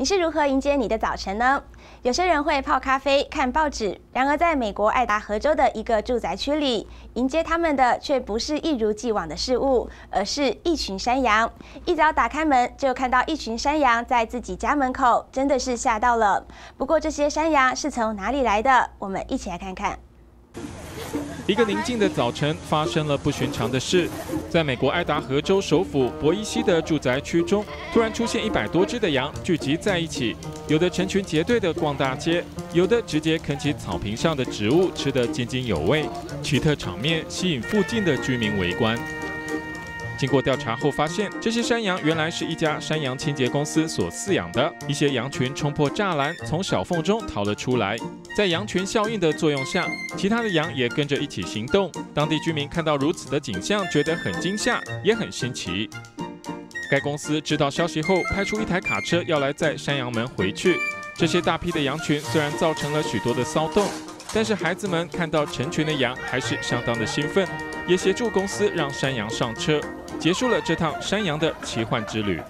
你是如何迎接你的早晨呢？有些人会泡咖啡、看报纸，然而在美国爱达荷州的一个住宅区里，迎接他们的却不是一如既往的事物，而是一群山羊。一早打开门就看到一群山羊在自己家门口，真的是吓到了。不过这些山羊是从哪里来的？我们一起来看看。一个宁静的早晨，发生了不寻常的事。在美国爱达荷州首府博伊西的住宅区中，突然出现一百多只的羊聚集在一起，有的成群结队的逛大街，有的直接啃起草坪上的植物，吃得津津有味。奇特场面吸引附近的居民围观。经过调查后发现，这些山羊原来是一家山羊清洁公司所饲养的。一些羊群冲破栅栏，从小缝中逃了出来。在羊群效应的作用下，其他的羊也跟着一起行动。当地居民看到如此的景象，觉得很惊吓，也很新奇。该公司知道消息后，派出一台卡车要来载山羊们回去。这些大批的羊群虽然造成了许多的骚动，但是孩子们看到成群的羊，还是相当的兴奋，也协助公司让山羊上车。结束了这趟山羊的奇幻之旅。